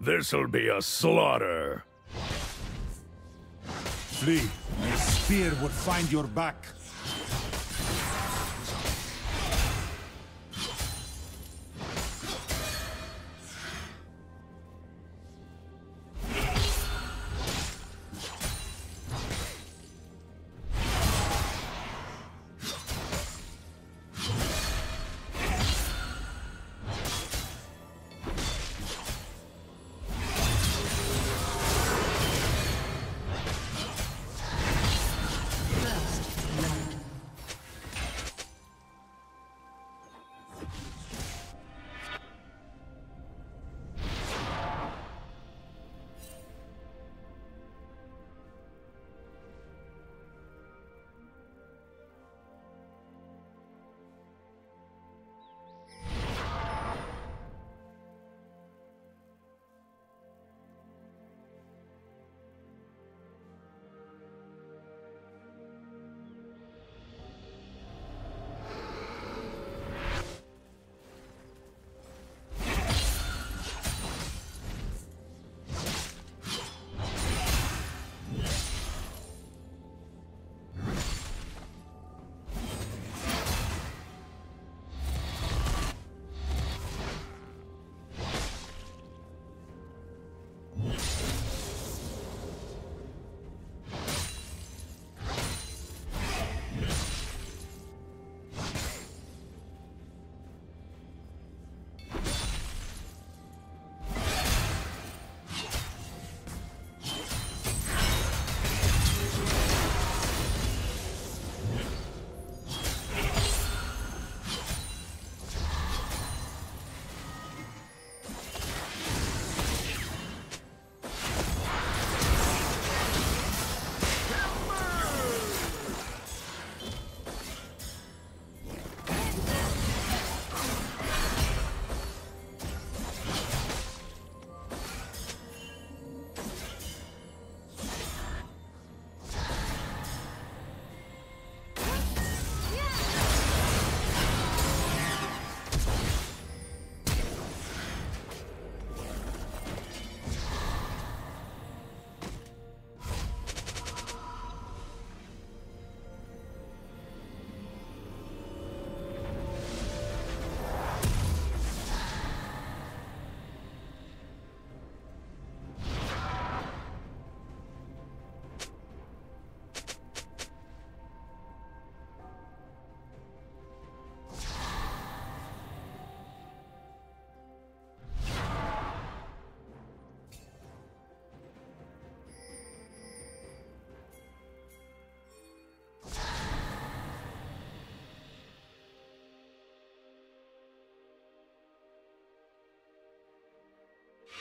This'll be a slaughter. Flee. A spear would find your back.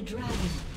The dragon.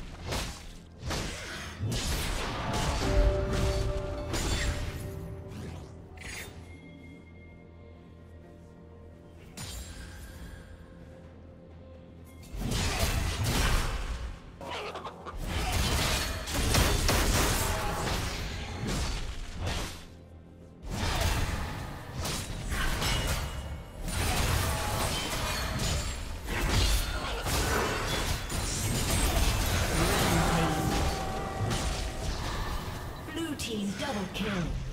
Double kill.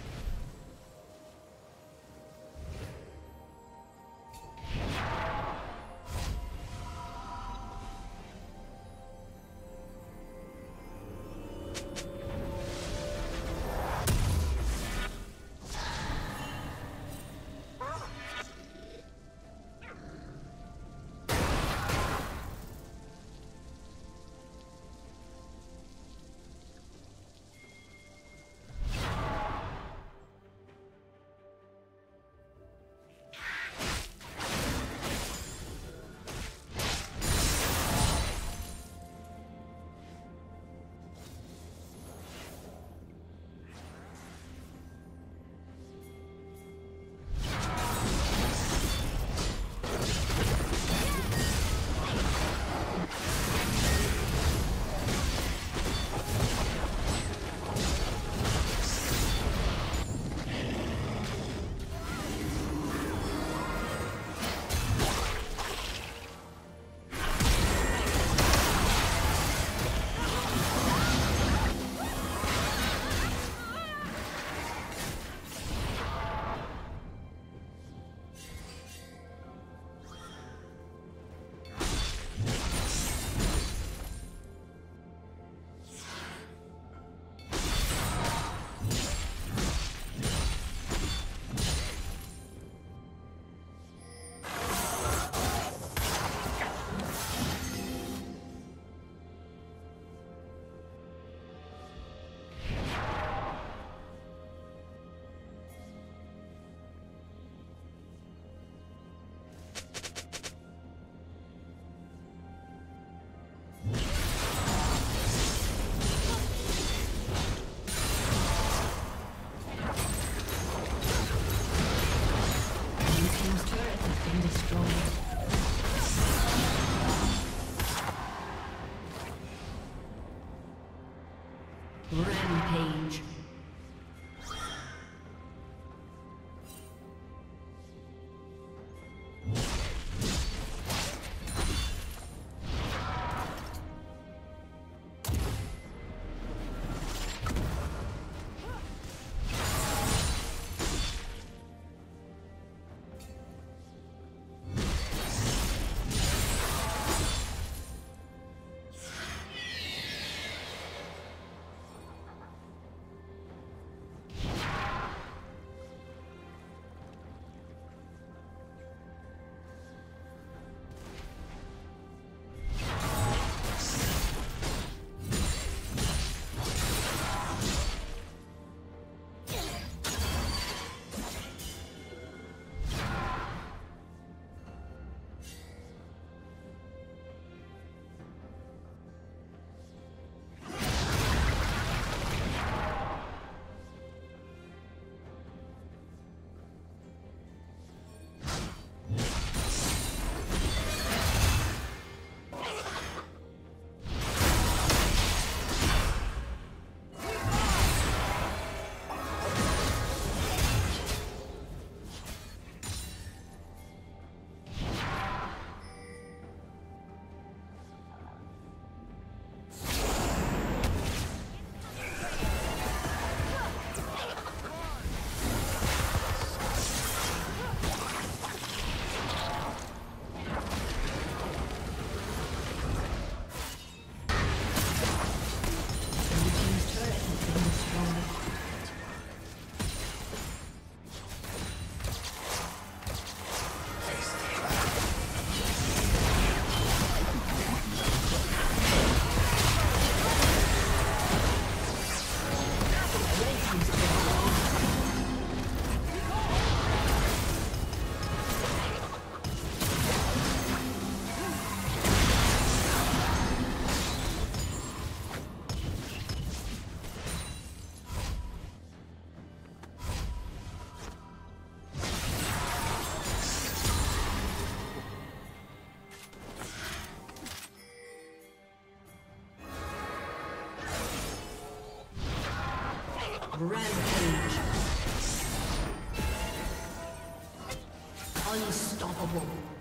Rampage. Unstoppable.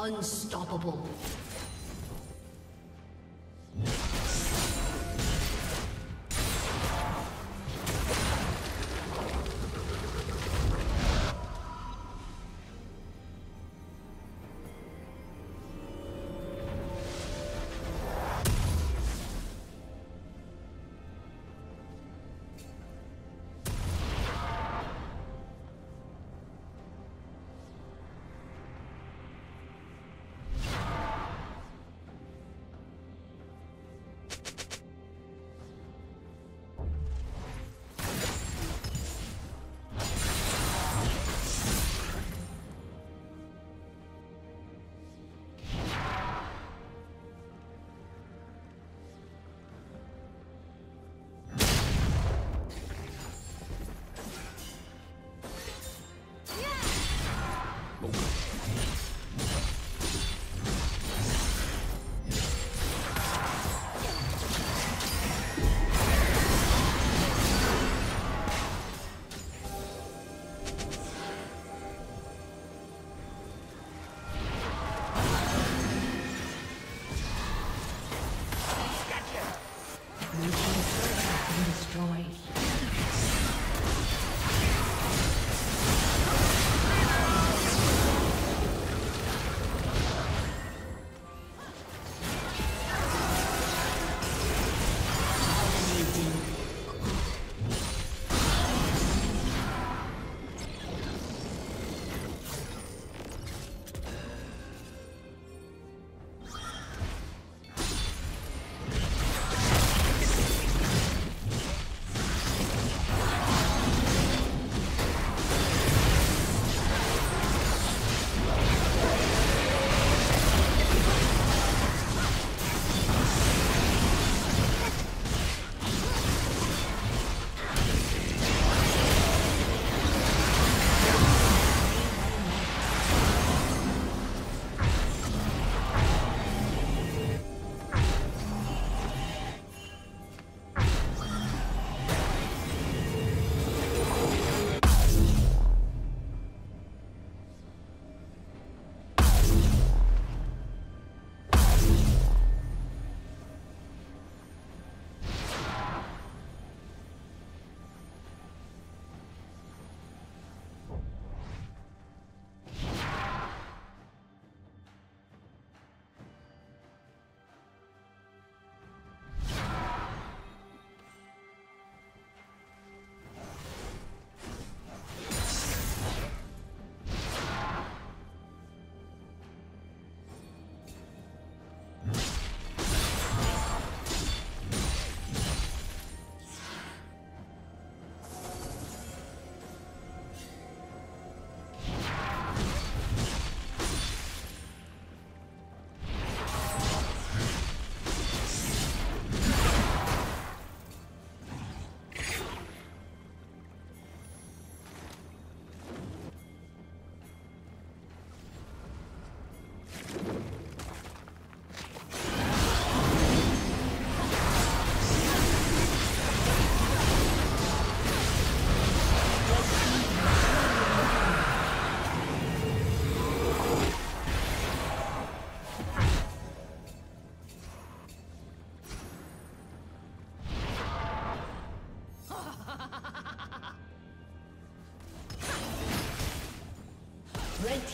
Unstoppable. destroyed.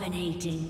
Dominating.